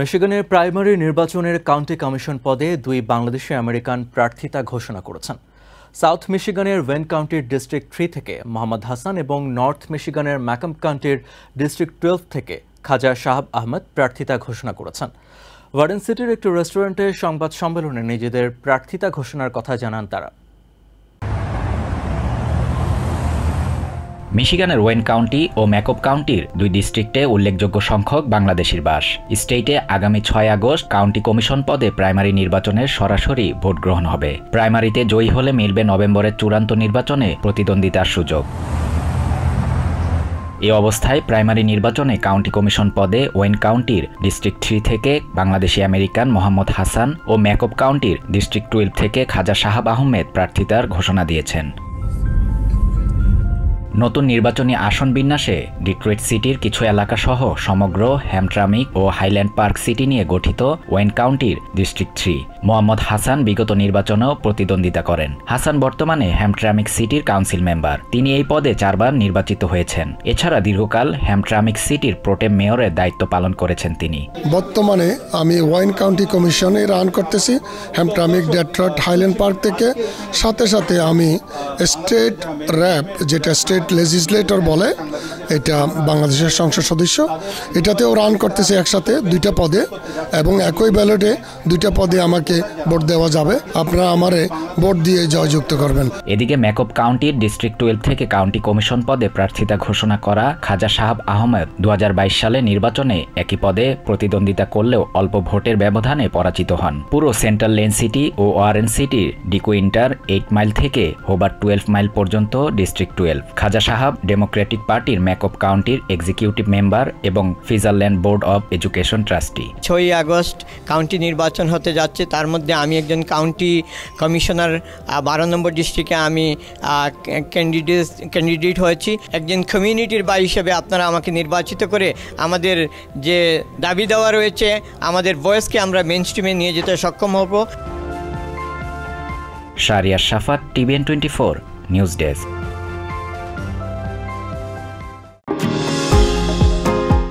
মিশিগানের primary নির্বাচনের county commission পদে দুই বাংলাদেশি আমেরিকান প্রার্থিতা ঘোষণা করেছেন। সাউথ মিশিগানের ওয়েন কাউন্টির ডিস্ট্রিক্ট থ্রি থেকে মোহাম্মদ হাসান এবং নর্থ মিশিগানের ম্যাকাম কাউন্টির ডিস্ট্রিক্ট টুয়েলভ থেকে খাজা শাহাব আহমদ প্রার্থিতা ঘোষণা করেছেন। ওয়ার্ডেন সিটির একটি রেস্টুরেন্টে সংবাদ সম্মেলনে নিজেদের প্রার্থিতা ঘোষণার কথা জানান তারা। মিশিগানের ওয়েন কাউন্টি ও ম্যাকপ কাউন্টির দুই ডিস্ট্রিক্টে উল্লেখযোগ্য সংখ্যক বাংলাদেশির বাস। স্টেটে আগামী ছয় আগস্ট কাউন্টি কমিশন পদে প্রাইমারি নির্বাচনের সরাসরি ভোট গ্রহণ হবে। প্রাইমারিতে জয়ী হলে মিলবে নভেম্বরের চূড়ান্ত নির্বাচনে প্রতিদ্বন্দ্বিতার সুযোগ। এ অবস্থায় প্রাইমারি নির্বাচনে কাউন্টি কমিশন পদে ওয়েন কাউন্টির ডিস্ট্রিক্ট থ্রি থেকে বাংলাদেশি আমেরিকান মোহাম্মদ হাসান ও ম্যাকপ কাউন্টির ডিস্ট্রিক্ট টুয়েলভ থেকে খাজা সাহাব আহমেদ প্রার্থিতার ঘোষণা দিয়েছেন। নতুন নির্বাচনী আসন বিন্যাসে ডিট্রয়েট সিটির কিছু এলাকা সহ সমগ্র হ্যামট্রামিক ও হাইল্যান্ড পার্ক সিটি নিয়ে গঠিত ওয়েন কাউন্টির ডিস্ট্রিক্ট থ্রি। মোহাম্মদ হাসান বিগত নির্বাচনেও প্রতিদ্বন্দ্বিতা করেন। হাসান বর্তমানে হ্যামট্রামিক সিটির কাউন্সিল মেম্বার। তিনি এই পদে চারবার নির্বাচিত হয়েছেন। এছাড়া দীর্ঘকাল হ্যামট্রামিক সিটির প্রোটেম মেয়রের দায়িত্ব পালন করেছেন তিনি। বর্তমানে আমি ওয়াইন কাউন্টি কমিশনে রান করতেছি হ্যামট্রামিক ডেট্রয়েট হাইল্যান্ড পার্ক থেকে। সাথে সাথে আমি স্টেট র্যাব, যেটা স্টেট লেজিসলেটর বলে এটা বাংলাদেশের সংসদ সদস্য। এটাতেও রান করতেছে একসাথে দুইটা পদে এবং একই ব্যালটে দুইটা পদে আমাকে ভোট দেওয়া যাবে। আপনারা আমারে ভোট দিয়ে জয়যুক্ত করবেন। এদিকে ম্যাকপ কাউন্টির ডিস্ট্রিক্ট টুয়েলভ থেকে কাউন্টি কমিশন পদে প্রার্থিতা ঘোষণা করা খাজা সাহাব আহমেদ দু হাজার বাইশ সালে নির্বাচনে একই পদে প্রতিদ্বন্দ্বিতা করলেও অল্প ভোটের ব্যবধানে পরাজিত হন। পুরো সেন্ট্রাল লেন সিটি ও ওয়ারেন সিটির ডিকুইন্টার এইট মাইল থেকে হোবার টুয়েলভ মাইল পর্যন্ত district twelve Khaja Sahab democratic পার্টির ম্যাকপ কাউন্টির এক্সিকিউটিভ মেম্বার এবং Fitzgerald board of education trustee ছয়ই আগস্ট কাউন্টি নির্বাচন হতে যাচ্ছে তার মধ্যে আমি একজন কাউন্টি কমিশনার বারো নম্বর ডিস্ট্রিক্টে আমি ক্যান্ডিডেট ক্যান্ডিডেট হয়েছি। একজন কমিউনিটির বা হিসেবে আপনারা আমাকে নির্বাচিত করে আমাদের যে দাবি দেওয়া রয়েছে আমাদের ভয়েসকে আমরা মেন স্ট্রিমে নিয়ে যেতে সক্ষম হব। Shariar Safat TVN twenty four news desk